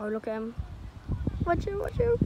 Oh, look at him. Watch him, watch him.